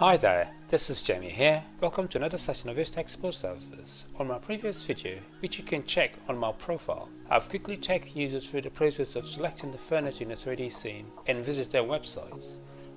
Hi there, this is Jamie here. Welcome to another session of Vista Export Services. On my previous video, which you can check on my profile, I've quickly taken users through the process of selecting the furniture in a 3D scene and visit their websites.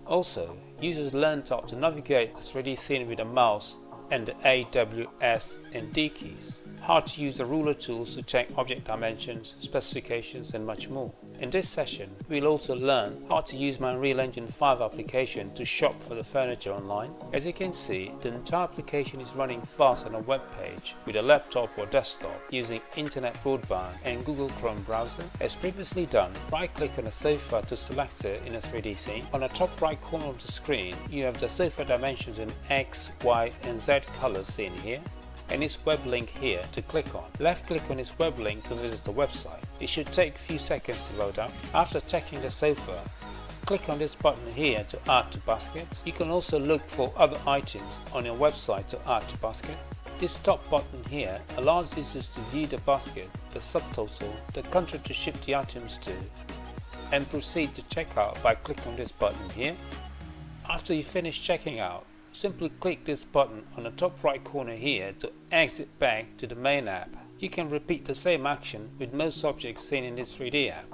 Also, users learned how to navigate the 3D scene with a mouse and the A, W, S and D keys how to use the ruler tools to check object dimensions, specifications and much more. In this session, we'll also learn how to use my Unreal Engine 5 application to shop for the furniture online. As you can see, the entire application is running fast on a web page with a laptop or desktop using internet broadband and Google Chrome browser. As previously done, right click on a sofa to select it in a 3D scene. On the top right corner of the screen, you have the sofa dimensions in X, Y and Z colors seen here and its web link here to click on. Left click on its web link to visit the website. It should take a few seconds to load up. After checking the sofa, click on this button here to add to basket. You can also look for other items on your website to add to basket. This top button here allows users to view the basket, the subtotal, the country to ship the items to, and proceed to checkout by clicking on this button here. After you finish checking out, Simply click this button on the top right corner here to exit back to the main app. You can repeat the same action with most objects seen in this 3D app.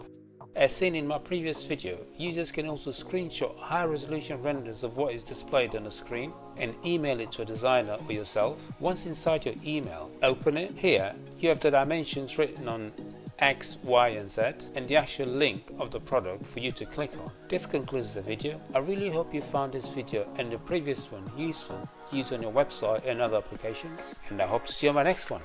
As seen in my previous video, users can also screenshot high resolution renders of what is displayed on the screen and email it to a designer or yourself. Once inside your email, open it. Here, you have the dimensions written on X, Y and Z and the actual link of the product for you to click on. This concludes the video. I really hope you found this video and the previous one useful to use on your website and other applications and I hope to see you on my next one.